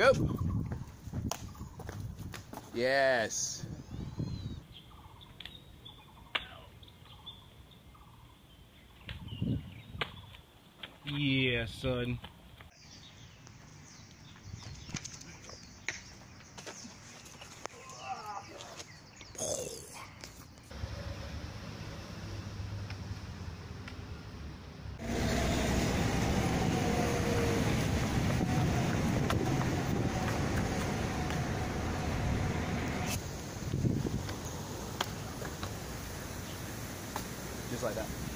Go. Yes. Yeah, son. Just like that.